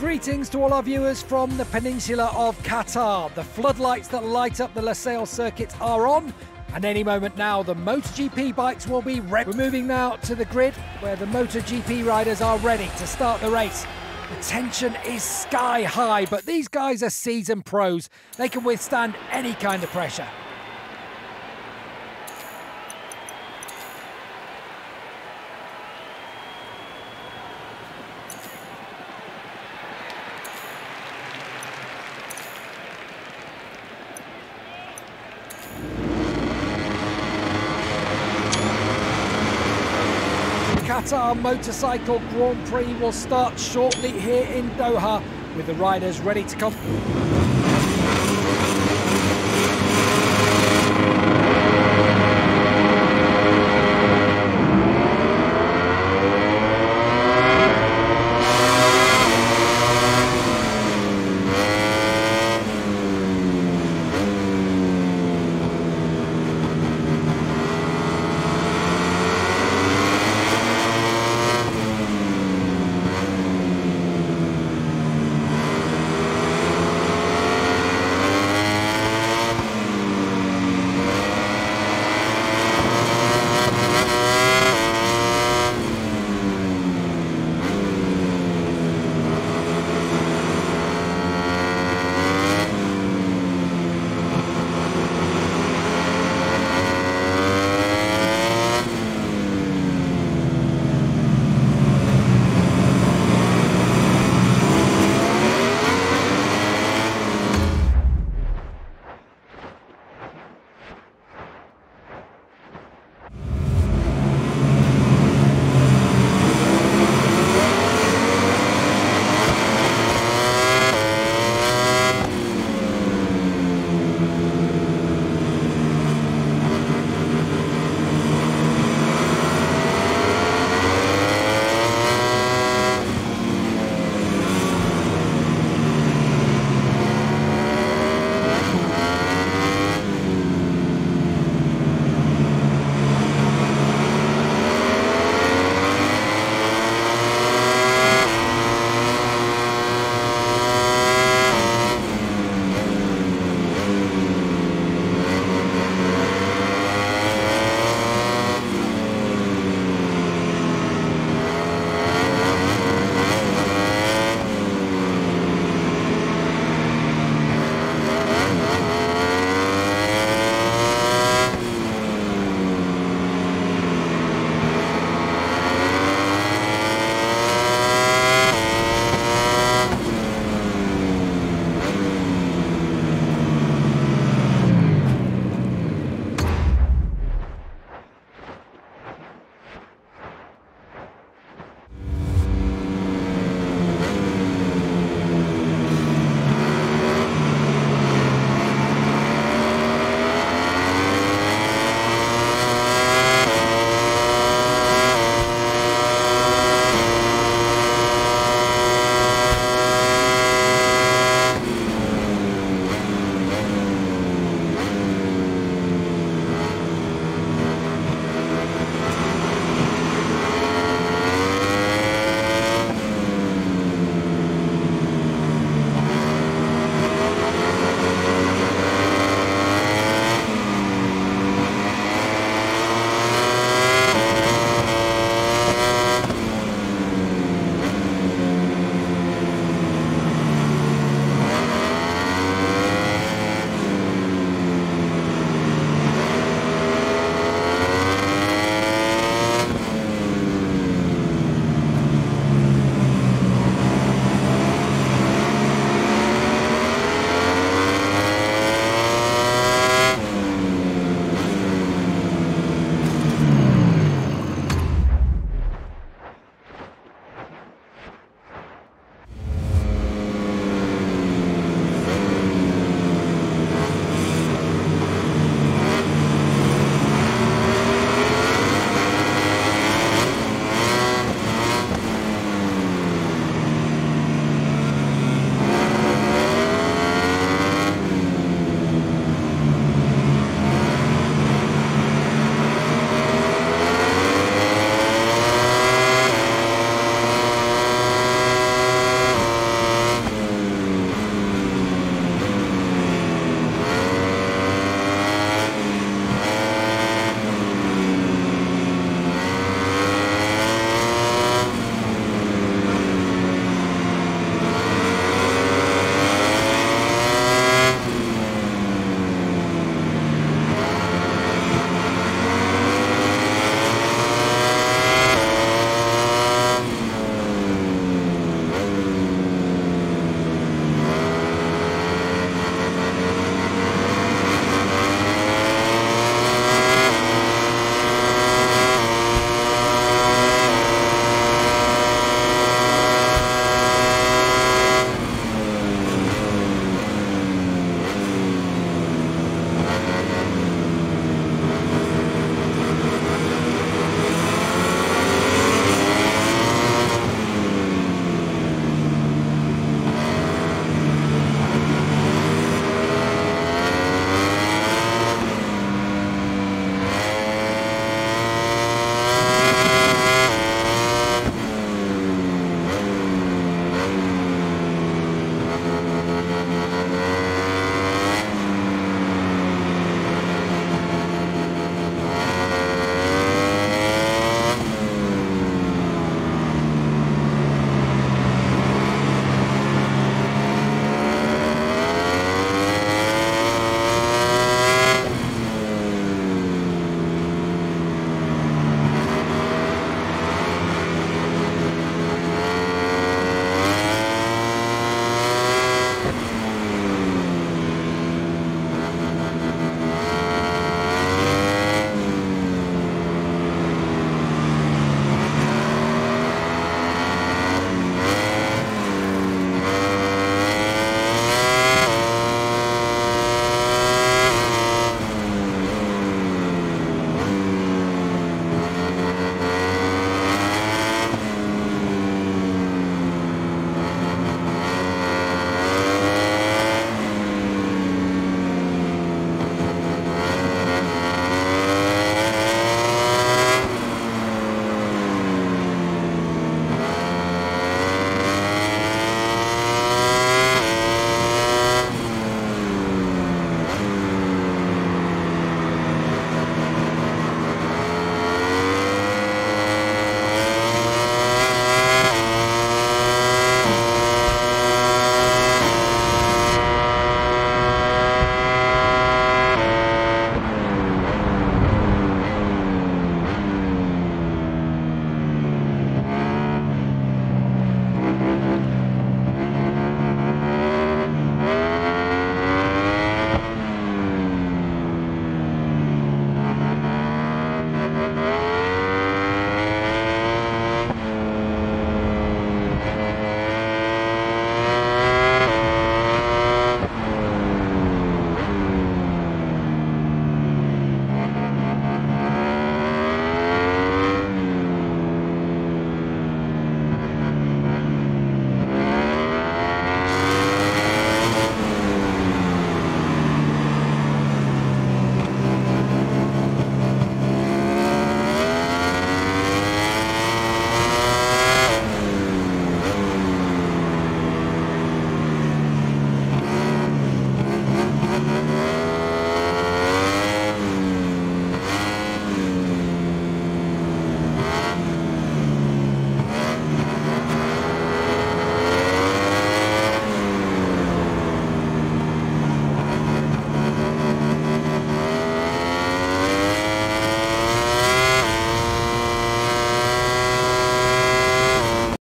Greetings to all our viewers from the peninsula of Qatar. The floodlights that light up the Losail circuit are on, and any moment now the MotoGP bikes will be ready. We're moving now to the grid where the MotoGP riders are ready to start the race. The tension is sky high, but these guys are seasoned pros. They can withstand any kind of pressure. Qatar Motorcycle Grand Prix will start shortly here in Doha with the riders ready to come.